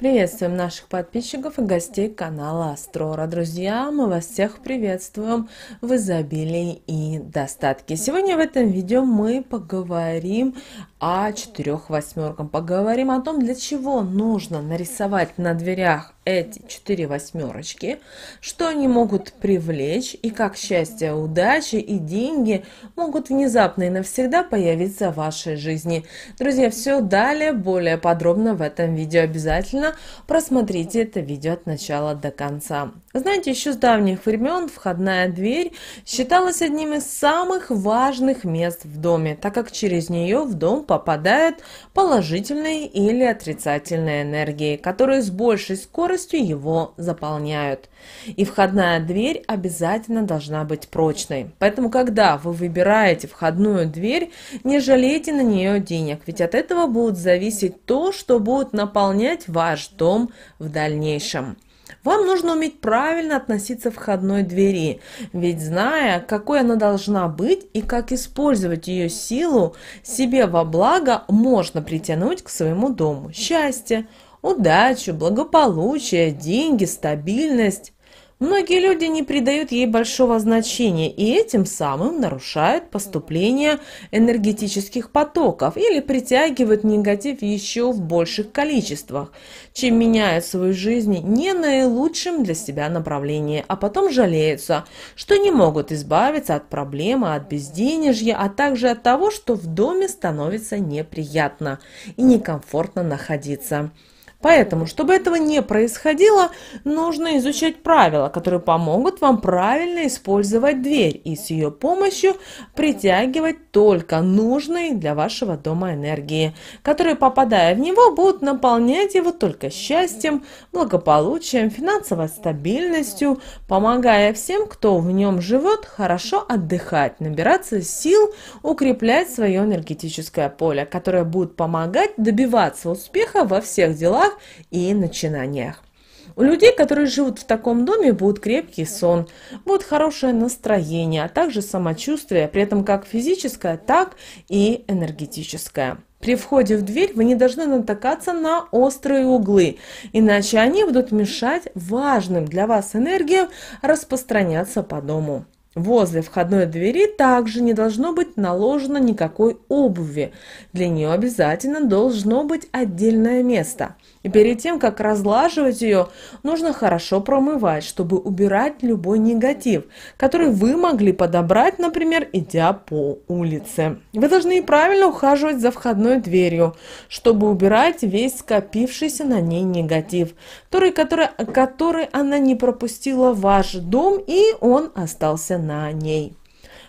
Приветствуем наших подписчиков и гостей канала Астрора. Друзья, мы вас всех приветствуем в изобилии и достатке. Сегодня в этом видео мы поговорим о четырех восьмерках. Поговорим о том, для чего нужно нарисовать на дверях эти четыре восьмерочки, что они могут привлечь и как счастье, удача и деньги могут внезапно и навсегда появиться в вашей жизни. Друзья, все далее более подробно в этом видео обязательно просмотрите это видео от начала до конца. Знаете, еще с давних времен входная дверь считалась одним из самых важных мест в доме, так как через нее в дом попадают положительные или отрицательные энергии, которые с большей скоростью его заполняют. И входная дверь обязательно должна быть прочной. Поэтому, когда вы выбираете входную дверь, не жалейте на нее денег, ведь от этого будет зависеть то, что будет наполнять ваш дом в дальнейшем. Вам нужно уметь правильно относиться к входной двери, ведь зная, какой она должна быть и как использовать ее силу себе во благо, можно притянуть к своему дому счастье, удачу, благополучие, деньги, стабильность. Многие люди не придают ей большого значения и этим самым нарушают поступление энергетических потоков или притягивают негатив еще в больших количествах, чем меняют свою жизнь не наилучшим для себя направлении, а потом жалеются, что не могут избавиться от проблемы, от безденежья, а также от того, что в доме становится неприятно и некомфортно находиться. Поэтому, чтобы этого не происходило, нужно изучать правила, которые помогут вам правильно использовать дверь и с ее помощью притягивать только нужные для вашего дома энергии, которые, попадая в него, будут наполнять его только счастьем, благополучием, финансовой стабильностью, помогая всем, кто в нем живет, хорошо отдыхать, набираться сил, укреплять свое энергетическое поле, которое будет помогать добиваться успеха во всех делах, делах и начинаниях. У людей, которые живут в таком доме, будет крепкий сон, будет хорошее настроение, а также самочувствие, при этом как физическое, так и энергетическое. При входе в дверь вы не должны натыкаться на острые углы, иначе они будут мешать важным для вас энергиям распространяться по дому. Возле входной двери также не должно быть наложено никакой обуви. Для нее обязательно должно быть отдельное место. И перед тем, как разлаживать ее, нужно хорошо промывать, чтобы убирать любой негатив, который вы могли подобрать, например, идя по улице. Вы должны правильно ухаживать за входной дверью, чтобы убирать весь скопившийся на ней негатив, который, который, который она не пропустила в ваш дом и он остался на ней.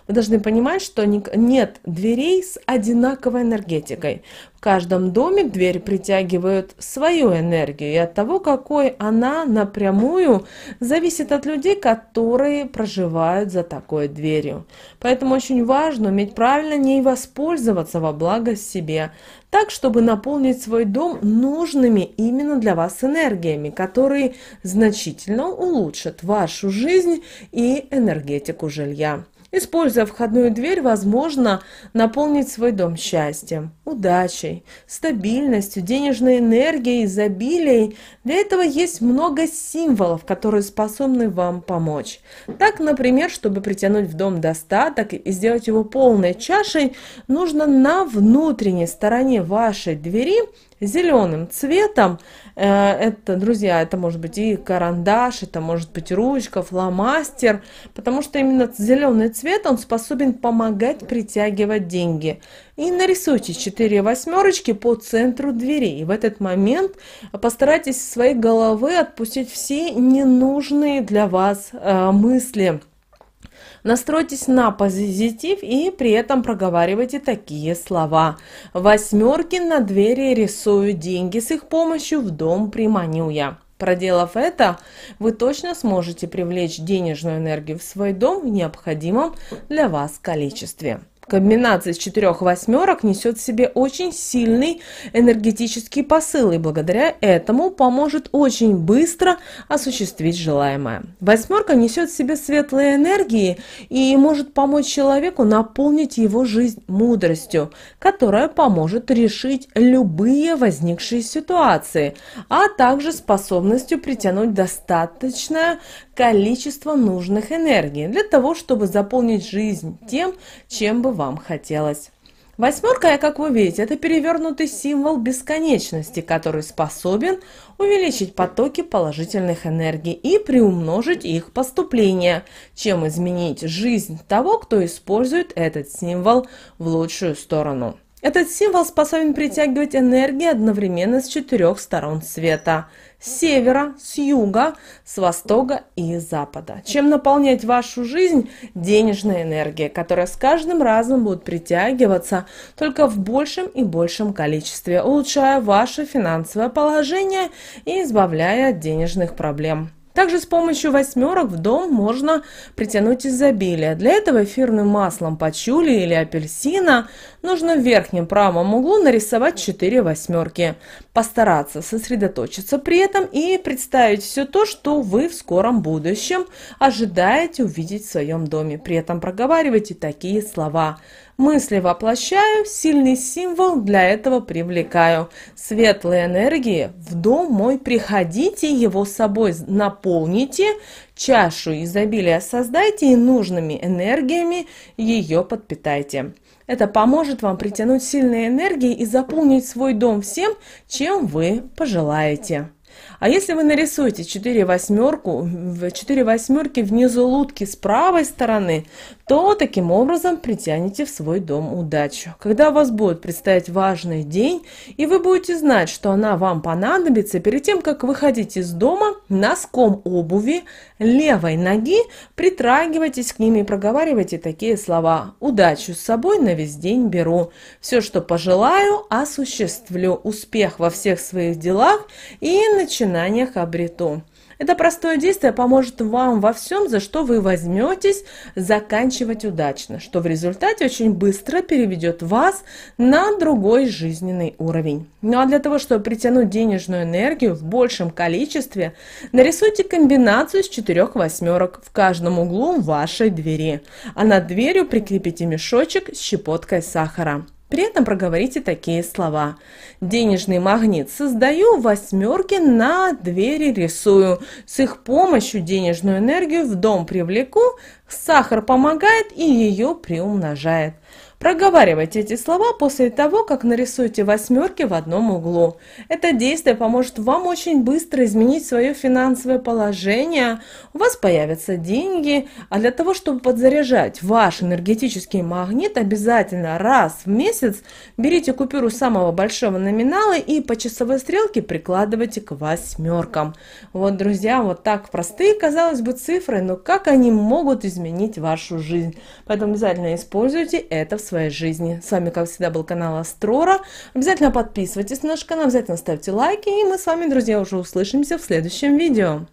Вы должны понимать, что нет дверей с одинаковой энергетикой. В каждом доме дверь притягивают свою энергию, и от того, какой она напрямую, зависит от людей, которые проживают за такой дверью. Поэтому очень важно уметь правильно ней воспользоваться во благо себе, так, чтобы наполнить свой дом нужными именно для вас энергиями, которые значительно улучшат вашу жизнь и энергетику жилья. Используя входную дверь, возможно наполнить свой дом счастьем, удачей, стабильностью, денежной энергией, изобилием. Для этого есть много символов, которые способны вам помочь. Так, например, чтобы притянуть в дом достаток и сделать его полной чашей, нужно на внутренней стороне вашей двери зеленым цветом. Э, это, друзья, это может быть и карандаш, это может быть ручка, фломастер, потому что именно зеленый цвет, он способен помогать притягивать деньги. И нарисуйте 4 восьмерочки по центру двери. И в этот момент постарайтесь из своей головы отпустить все ненужные для вас э, мысли Настройтесь на позитив и при этом проговаривайте такие слова. Восьмерки на двери рисую деньги с их помощью в дом приманю я. Проделав это, вы точно сможете привлечь денежную энергию в свой дом в необходимом для вас количестве. Комбинация из четырех восьмерок несет в себе очень сильный энергетический посыл, и благодаря этому поможет очень быстро осуществить желаемое. Восьмерка несет в себе светлые энергии и может помочь человеку наполнить его жизнь мудростью, которая поможет решить любые возникшие ситуации, а также способностью притянуть достаточное количество нужных энергий для того, чтобы заполнить жизнь тем, чем бы вам хотелось. Восьмерка, как вы видите, это перевернутый символ бесконечности, который способен увеличить потоки положительных энергий и приумножить их поступление, чем изменить жизнь того, кто использует этот символ в лучшую сторону. Этот символ способен притягивать энергии одновременно с четырех сторон света – с севера, с юга, с востока и запада. Чем наполнять вашу жизнь денежная энергия, которая с каждым разом будет притягиваться только в большем и большем количестве, улучшая ваше финансовое положение и избавляя от денежных проблем. Также с помощью восьмерок в дом можно притянуть изобилие. Для этого эфирным маслом пачули или апельсина нужно в верхнем правом углу нарисовать 4 восьмерки. Постараться сосредоточиться при этом и представить все то, что вы в скором будущем ожидаете увидеть в своем доме. При этом проговаривайте такие слова – Мысли воплощаю, сильный символ для этого привлекаю. Светлые энергии в дом мой приходите, его собой наполните, чашу изобилия создайте и нужными энергиями ее подпитайте. Это поможет вам притянуть сильные энергии и заполнить свой дом всем, чем вы пожелаете. А если вы нарисуете 4 восьмерку, 4 восьмерки внизу лутки с правой стороны, то таким образом притянете в свой дом удачу. Когда у вас будет предстоять важный день, и вы будете знать, что она вам понадобится, перед тем, как выходить из дома, носком обуви левой ноги притрагивайтесь к ним и проговаривайте такие слова. Удачу с собой на весь день беру. Все, что пожелаю, осуществлю. Успех во всех своих делах и начинаниях обрету. Это простое действие поможет вам во всем, за что вы возьметесь, заканчивать удачно, что в результате очень быстро переведет вас на другой жизненный уровень. Ну а для того, чтобы притянуть денежную энергию в большем количестве, нарисуйте комбинацию из четырех восьмерок в каждом углу вашей двери, а над дверью прикрепите мешочек с щепоткой сахара. При этом проговорите такие слова. Денежный магнит создаю, восьмерки на двери рисую. С их помощью денежную энергию в дом привлеку, сахар помогает и ее приумножает. Проговаривайте эти слова после того, как нарисуете восьмерки в одном углу. Это действие поможет вам очень быстро изменить свое финансовое положение. У вас появятся деньги, а для того, чтобы подзаряжать ваш энергетический магнит, обязательно раз в месяц берите купюру самого большого номинала и по часовой стрелке прикладывайте к восьмеркам. Вот, друзья, вот так простые, казалось бы, цифры, но как они могут изменить вашу жизнь. Поэтому обязательно используйте это в своей жизни. С вами, как всегда, был канал Астрора. Обязательно подписывайтесь на наш канал, обязательно ставьте лайки, и мы с вами, друзья, уже услышимся в следующем видео.